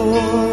for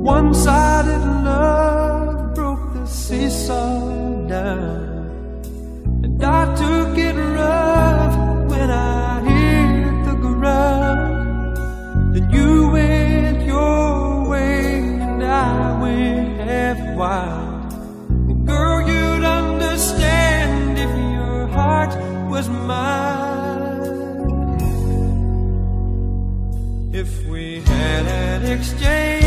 One-sided love broke the seesaw down. And I took it rough when I hit the ground. Then you went your way and I went half wild And Girl, you'd understand if your heart was mine. If we had an exchange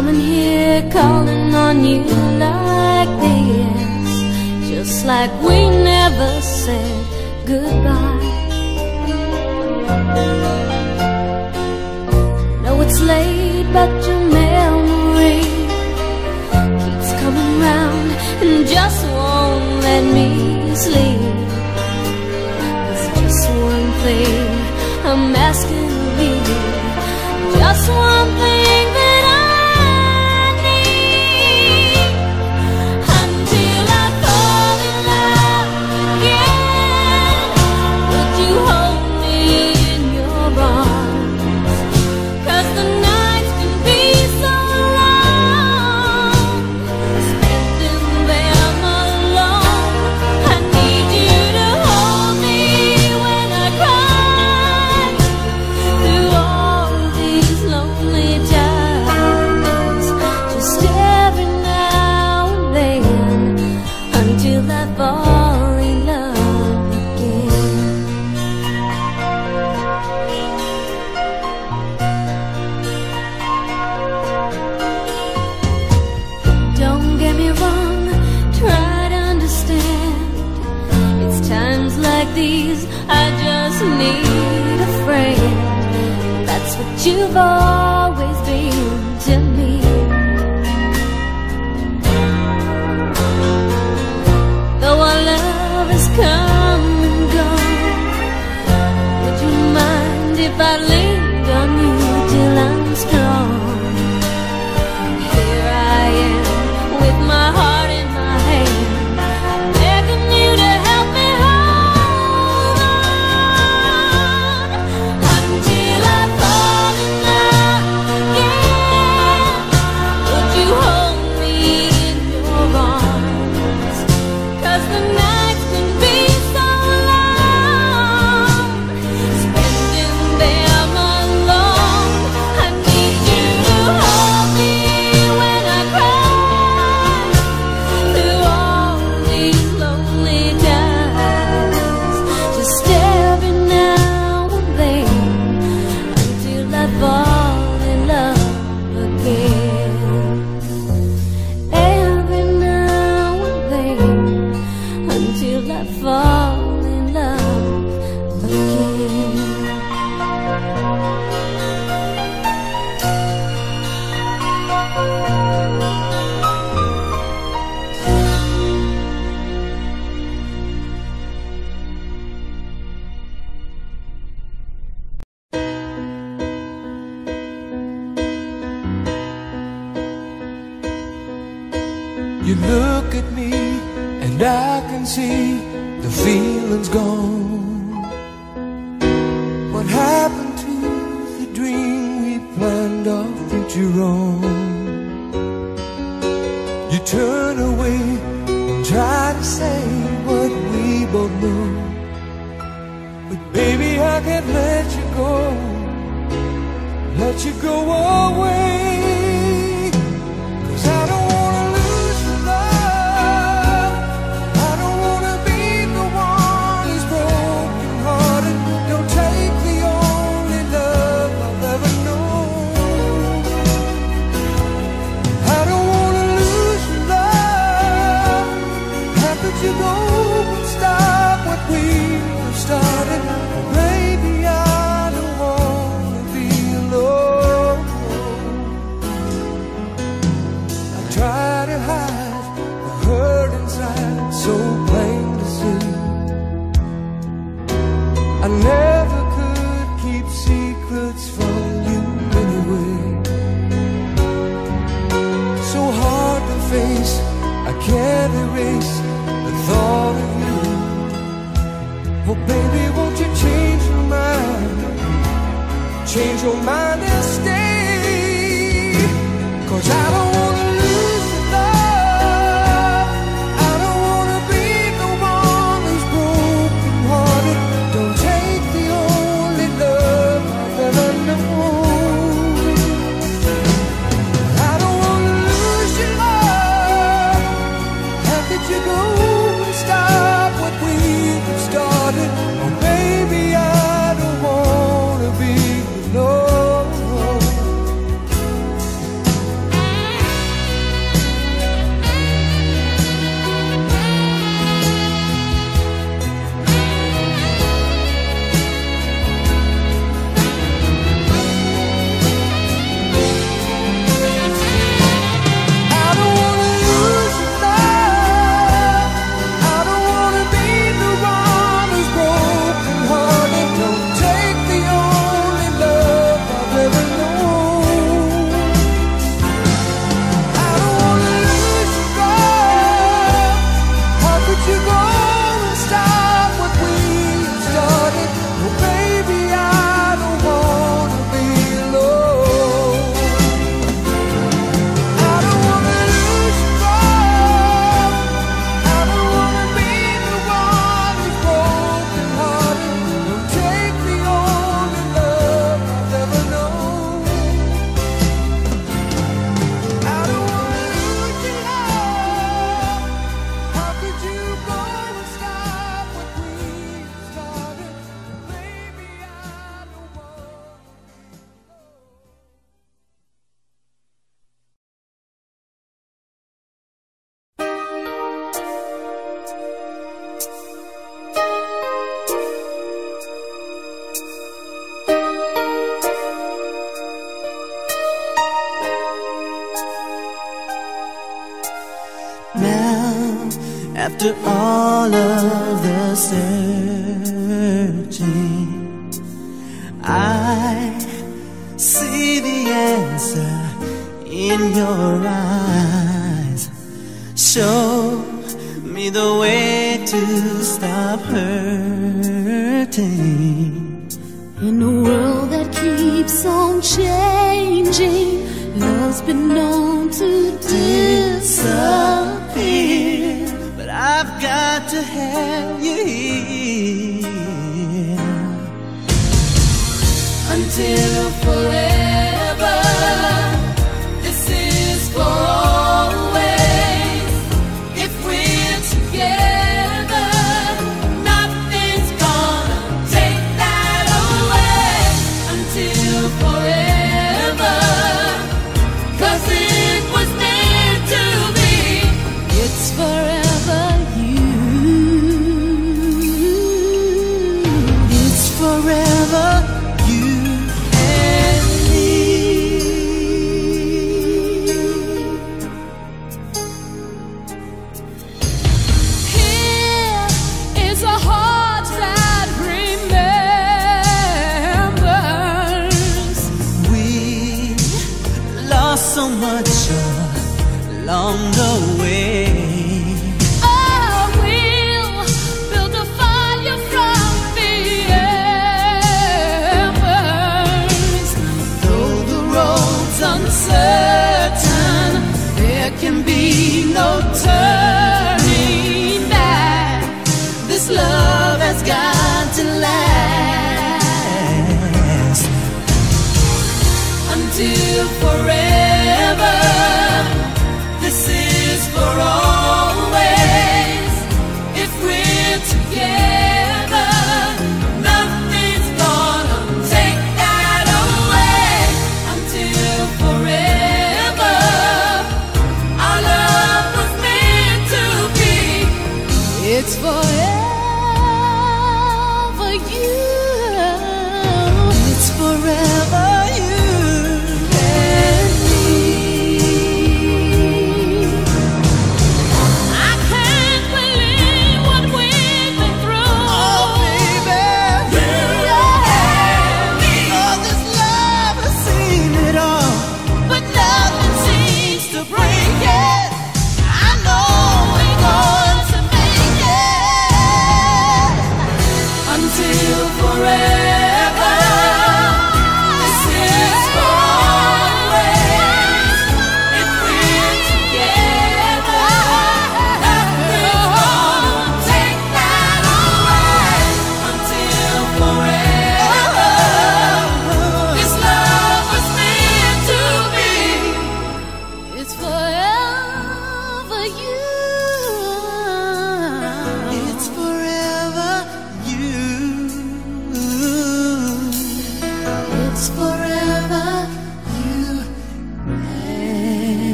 Coming here, calling on you like this. Just like we never said goodbye. Know it's late, but your memory Keeps coming round and just won't let me sleep. There's just one thing I'm asking you. Just one thing You look at me and I can see the feeling's gone. What happened to the dream we planned our future on? You turn away and try to say what we both know. But baby I can't let you go. Let you go away. your mind. After all of the searching. I see the answer in your eyes. Show me the way to stop hurting. In a world that keeps on changing Love's been no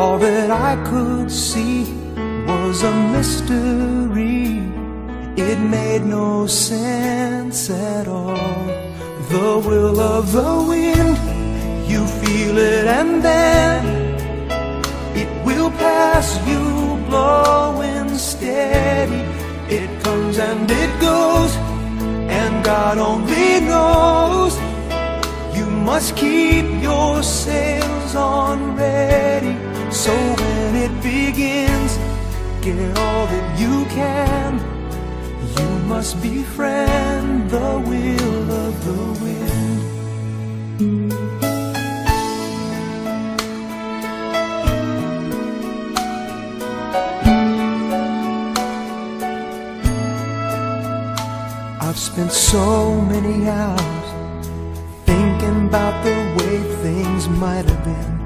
All that I could see was a mystery. It made no sense at all. The will of the wind, you feel it and then it will pass you blowing steady. It comes and it goes, and God only knows. You must keep your sails on ready. So when it begins, get all that you can. You must befriend the will of the wind. I've spent so many hours thinking about the way things might have been.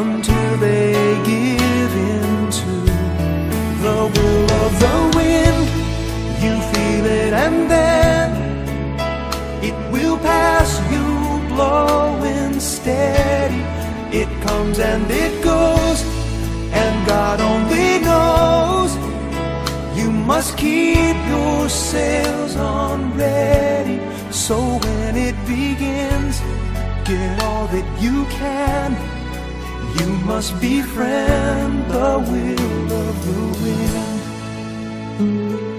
Until they give in to the will of the wind. You feel it and then it will pass you blowing steady. It comes and it goes, and God only knows. You must keep your sails on ready. So when it begins, get all that you can. You must befriend the will of the wind.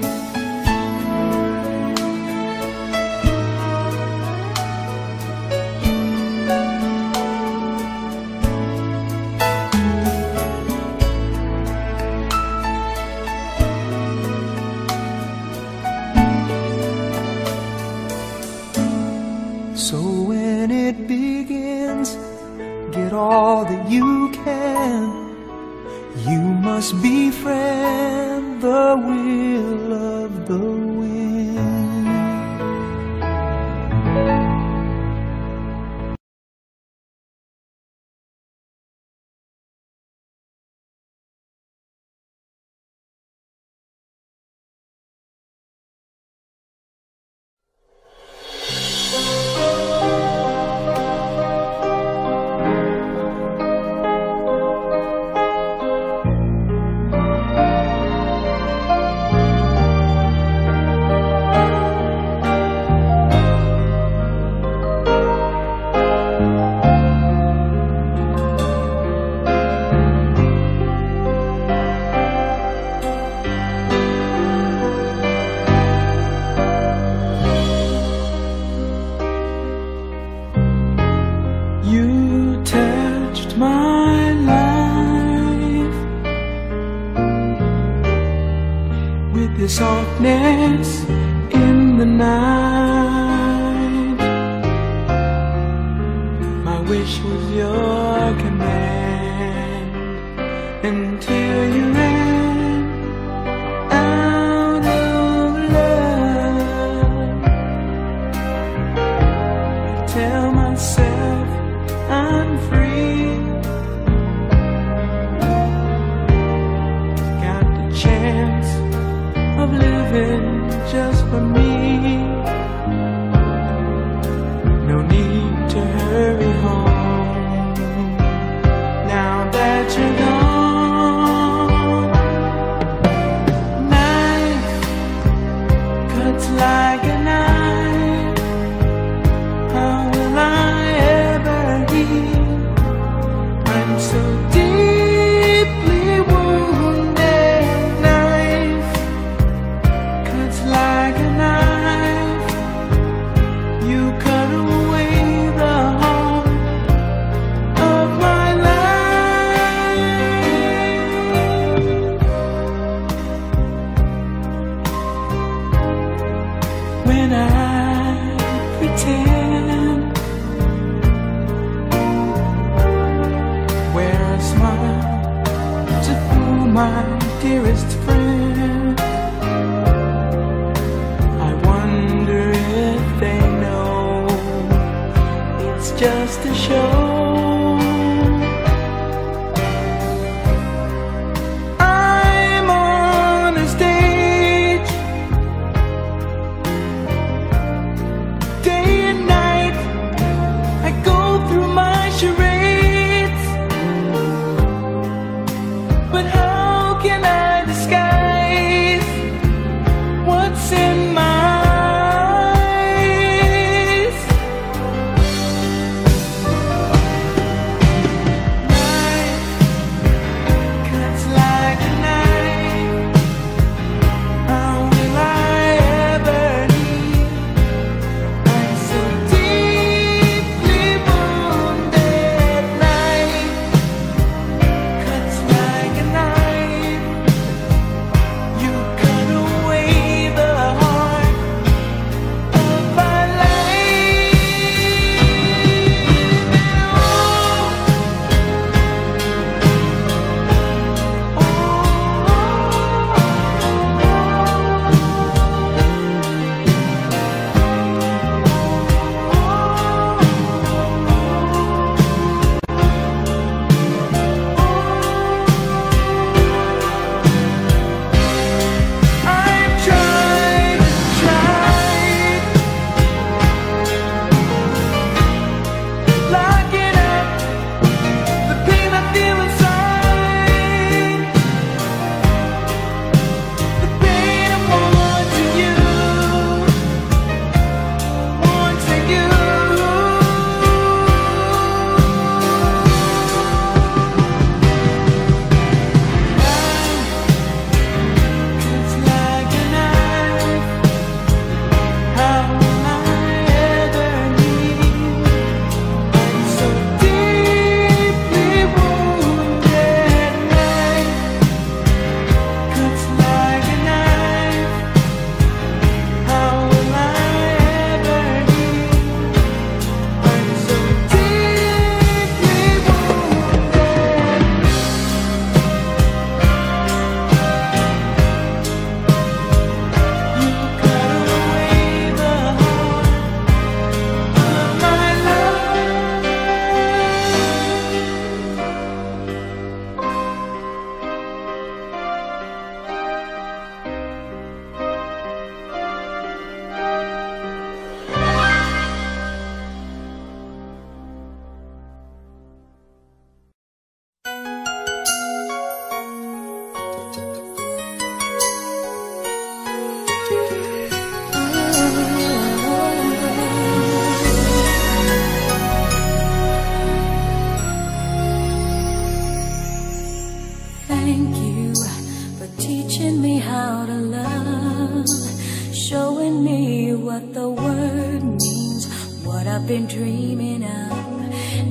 I've been dreaming of.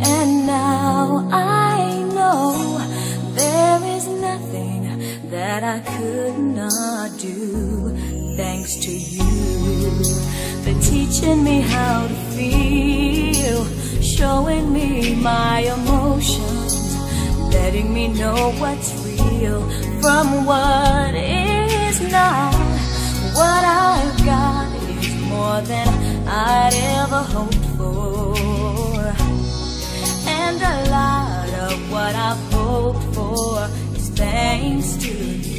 And now I know there is nothing that I could not do thanks to you for teaching me how to feel, showing me my emotions, letting me know what's real from what is not. What I've got is more than I'd ever hoped a lot of what I've hoped for is thanks to you.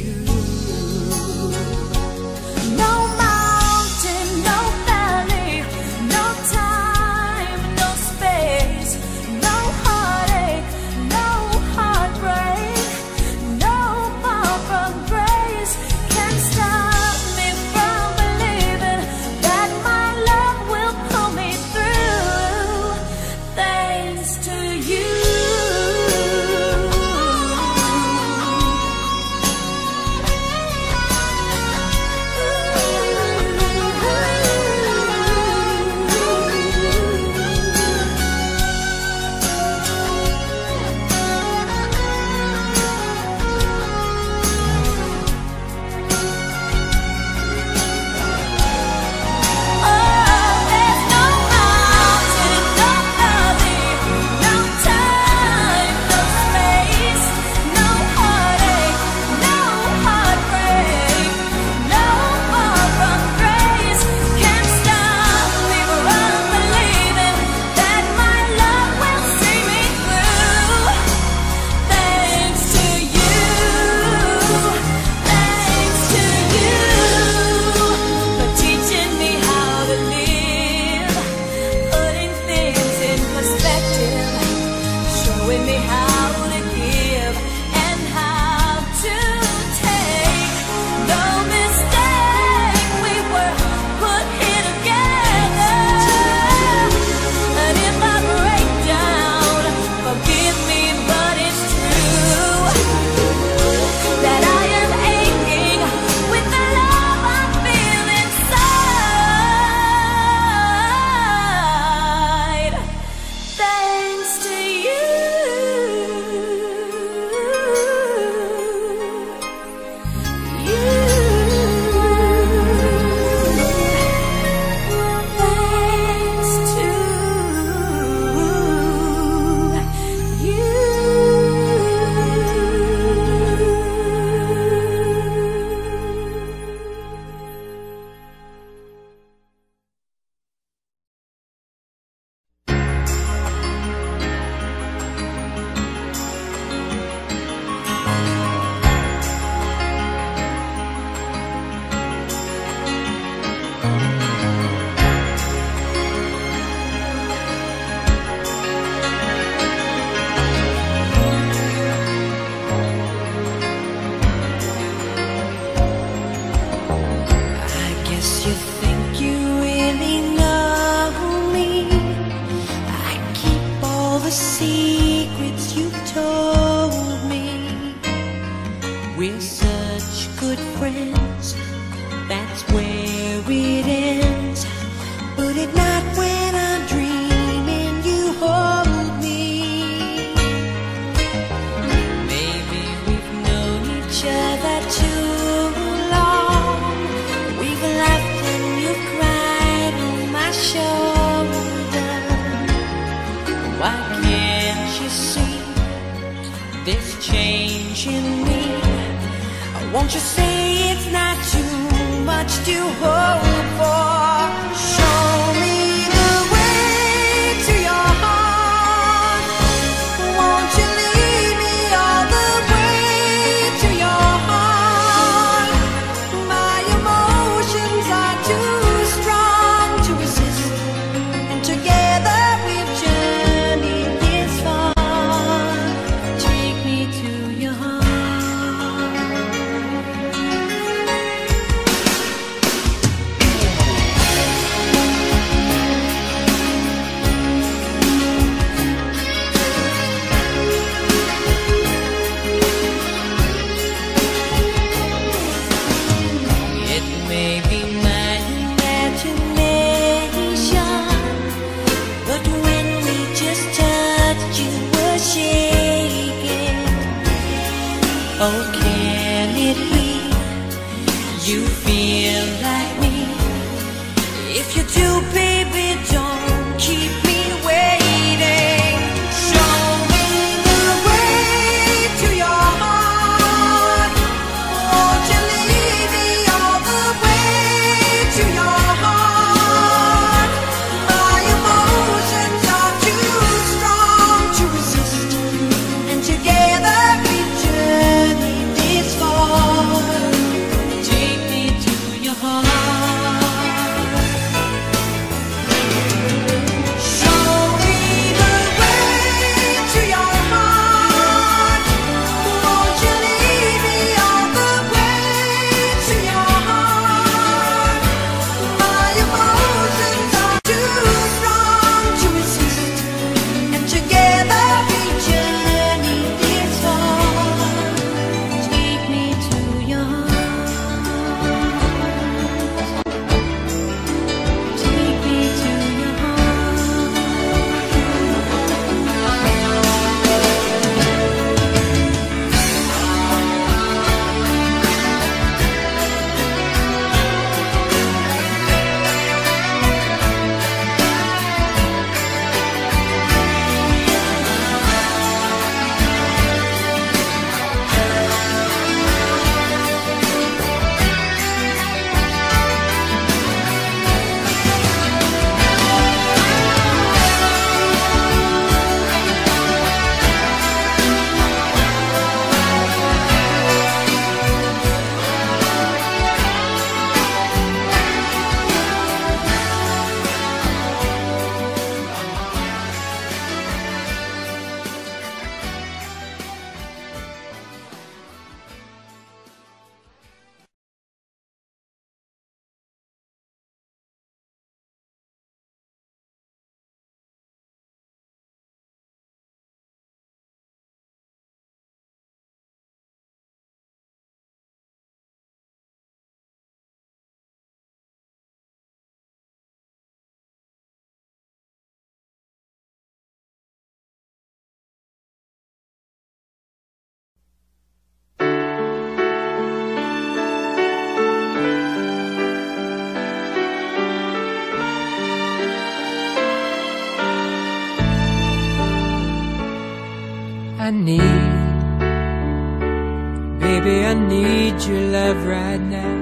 right now,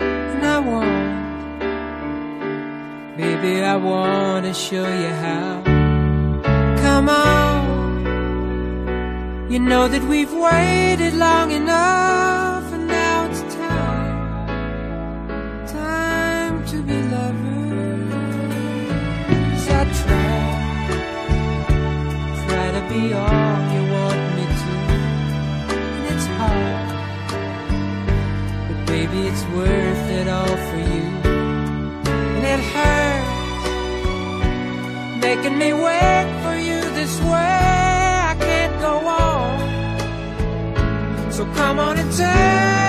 and I want, baby, I wanna show you how. Come on, you know that we've waited long enough, and now it's time, time to be lovers. I try, try to be all. it's worth it all for you. And it hurts making me wait for you this way. I can't go on. So come on and tell.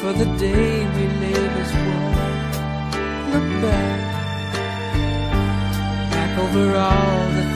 for the day we lay this war. Look back, back over all the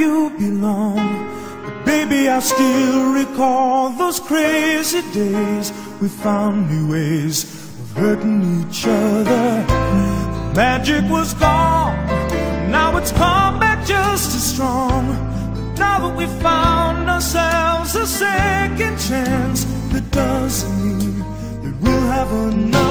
you belong. But baby, I still recall those crazy days. We found new ways of hurting each other. The magic was gone, now it's come back just as strong. But now that we found ourselves a second chance, that doesn't mean that we'll have another.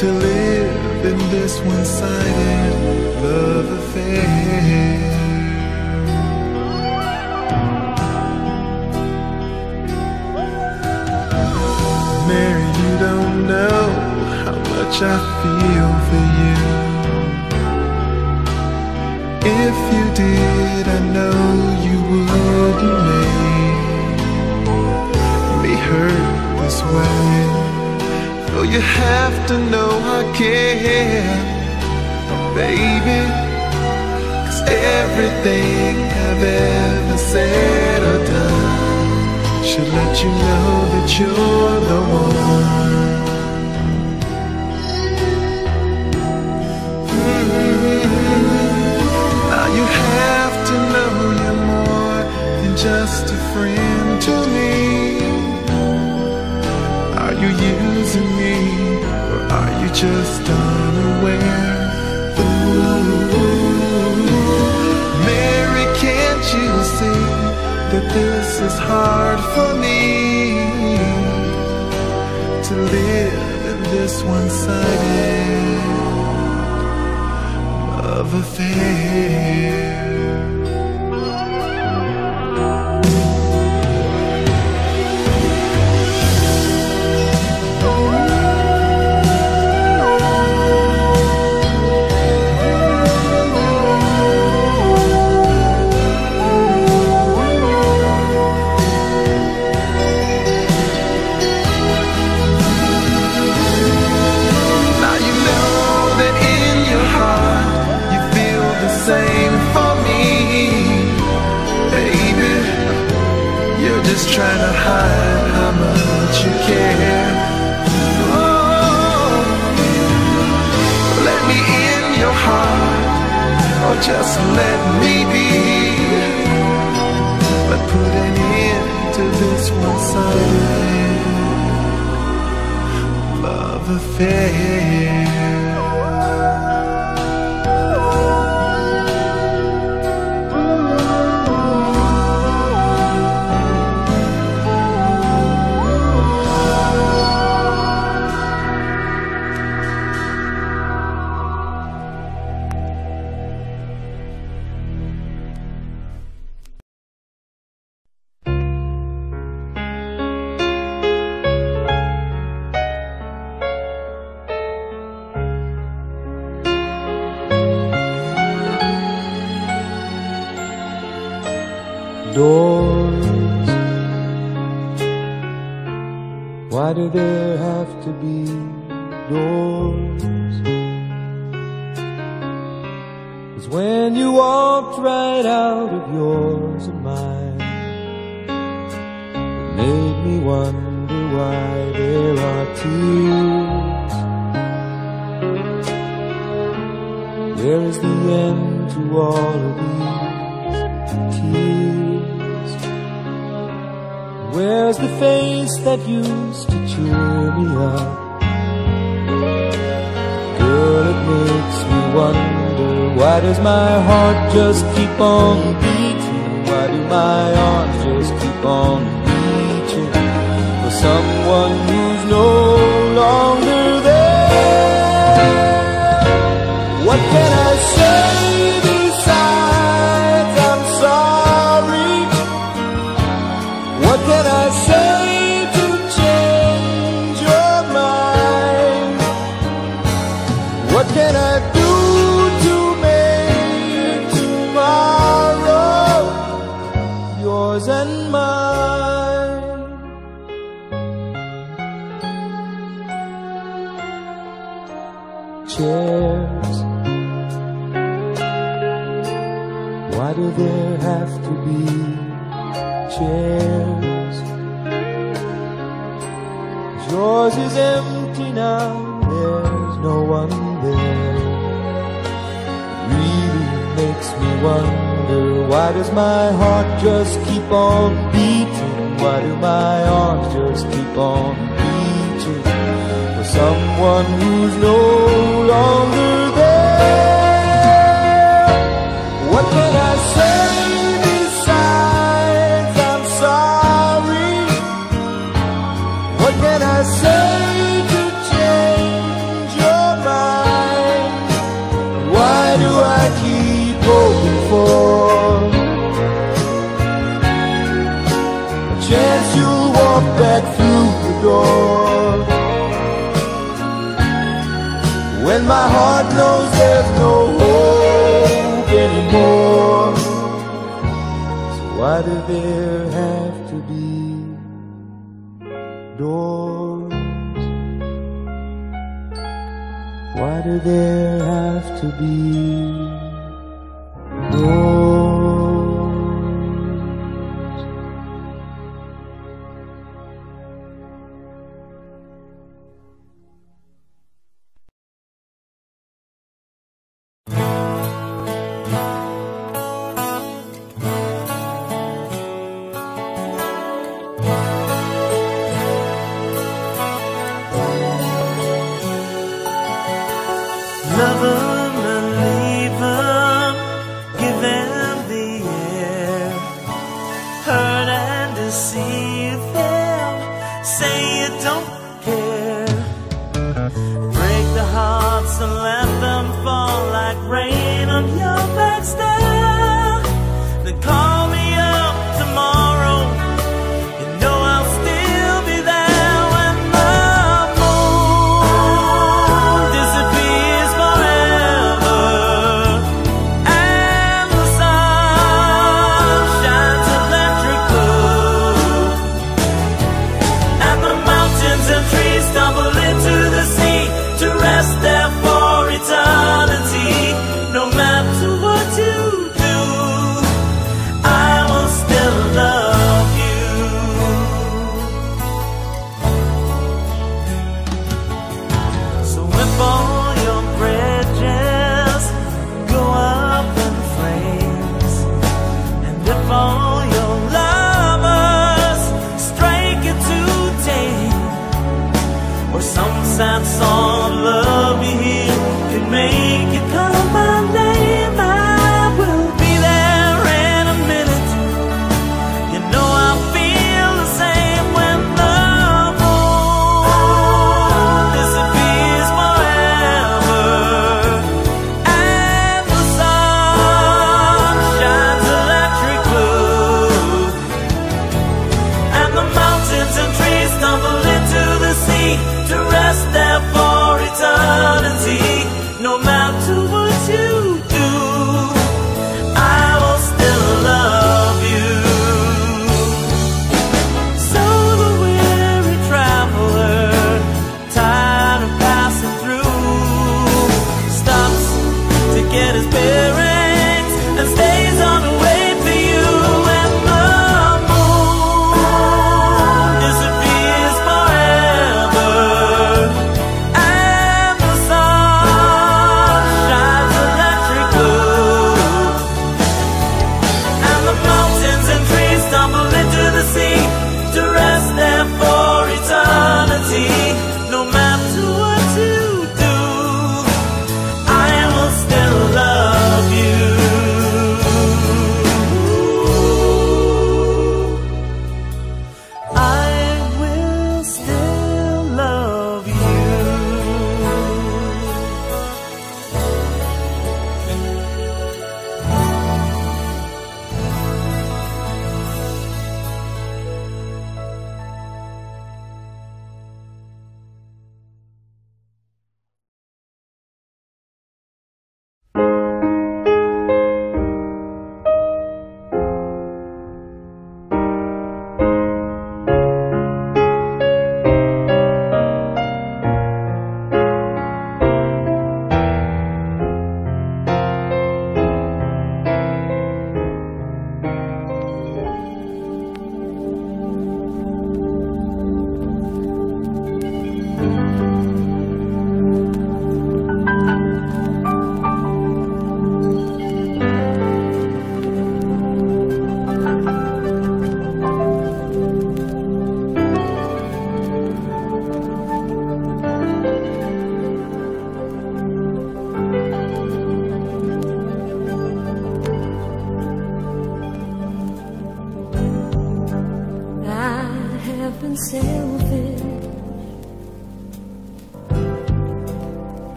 To live in this one-sided love affair. Mary, you don't know how much I feel for you. If you did, I know you wouldn't make me hurt this way. Though you have to know I care, baby. Cause everything I've ever said or done should let you know that you're the one. Using me or are you just unaware? Mary, can't you see that this is hard for me to live in this one-sided love affair? Just let me be. But put an end to this one-sided love affair. And mine, it made me wonder why there are tears. Where is the end to all of these tears? Where's the face that used to cheer me up? Girl, it makes me wonder why does my heart just keep on beating? My arms just keep on reaching for someone who's no longer there? What can I say wonder why does my heart just keep on beating? Why do my arms just keep on beating for someone who's no longer there? What can I say? my heart knows there's no hope anymore. So why do there have to be doors? Why do there have to be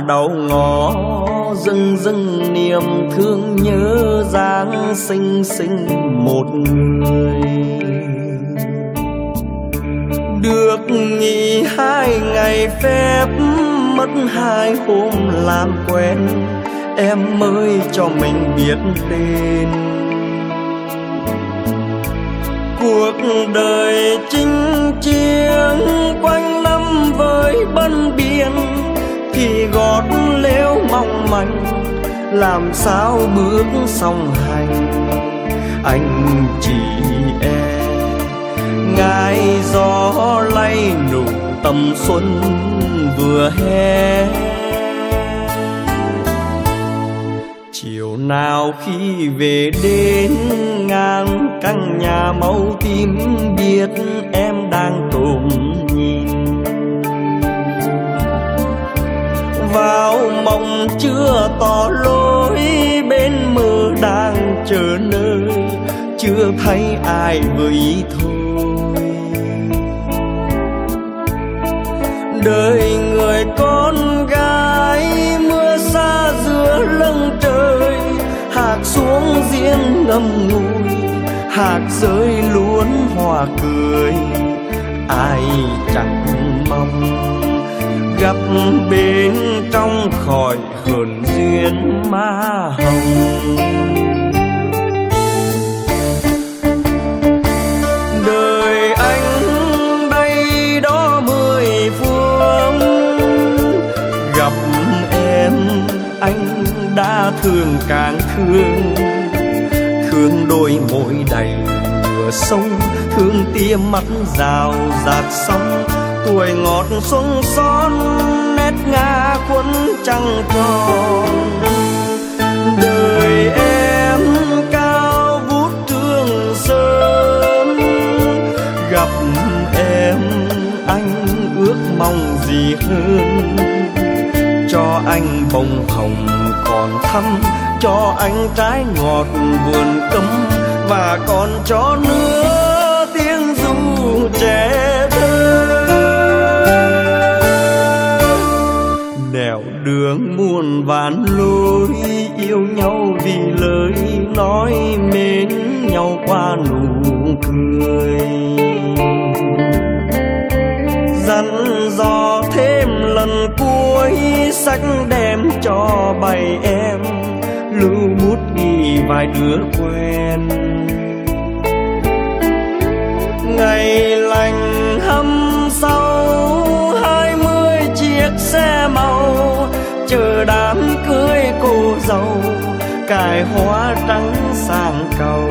đầu ngõ dưng dưng niềm thương nhớ dáng xinh xinh một người. Được nghỉ hai ngày phép, mất hai hôm làm quen, em mới cho mình biết tên. Cuộc đời chinh chiến quanh năm với bân biển thì gót lếu mong manh, làm sao bước song hành? Anh chị em ngài gió lay nụ tầm xuân vừa hè. Chiều nào khi về đến ngang căn nhà màu tím, biết em đang cùng vào mộng chưa tỏ lối, bên mơ đang chờ nơi, chưa thấy ai với thôi. Đời người con gái, mưa xa giữa lưng trời hạt xuống riêng ngâm ngùi hạt rơi luôn hòa cười, ai chẳng mong gặp bên trong khỏi hồn duyên ma hồng. Đời anh đây đó mười phương, gặp em anh đã thương càng thương. Thương đôi môi đầy mưa sông, thương tia mắt rào rạt sóng tuổi ngọt xuân son, nét ngà cuốn trăng tròn. Đời em cao vút thương sơn, gặp em anh ước mong gì hơn? Cho anh bông hồng còn thắm, cho anh trái ngọt vườn cấm, và còn cho nữa đường muôn vạn lối, yêu nhau vì lời nói mến nhau qua nụ cười. Dặn dò thêm lần cuối, sách đem cho bầy em, lưu bút ghi vài đứa quen. Ngày chờ đám cưới cô dâu, cài hoa trắng sang cầu.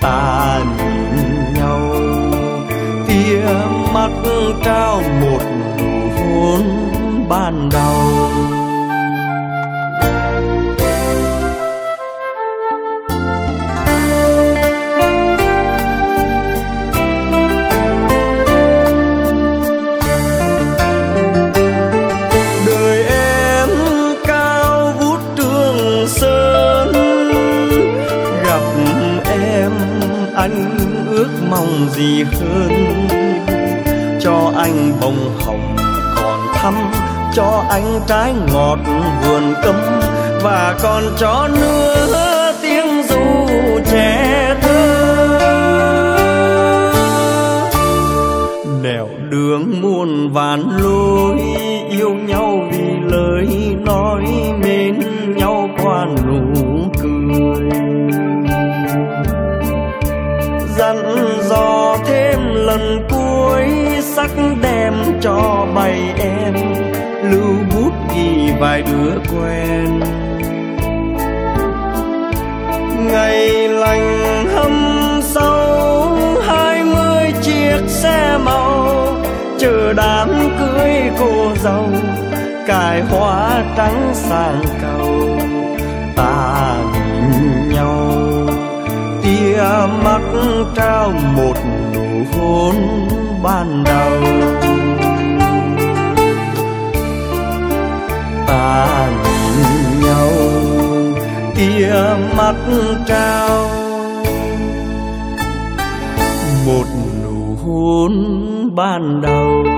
Ta nhìn nhau, tia mắt trao một nụ hôn ban đầu. Hơn. Cho anh bông hồng còn thắm, cho anh trái ngọt vườn cấm, và còn cho nữa tiếng ru trẻ thơ. Nẻo đường muôn vàn lối yêu nhau vì lời nói mến lần cuối sắc đem cho bầy em, lưu bút ghi vài đứa quen. Ngày lành hâm sau hai mươi chiếc xe màu, chờ đám cưới cô dâu, cài hoa trắng sang cầu ta nhìn nhau. Tia mắt trao một nụ ban đầu. Ta nhìn nhau tia mắt trao. Một nụ hôn ban đầu.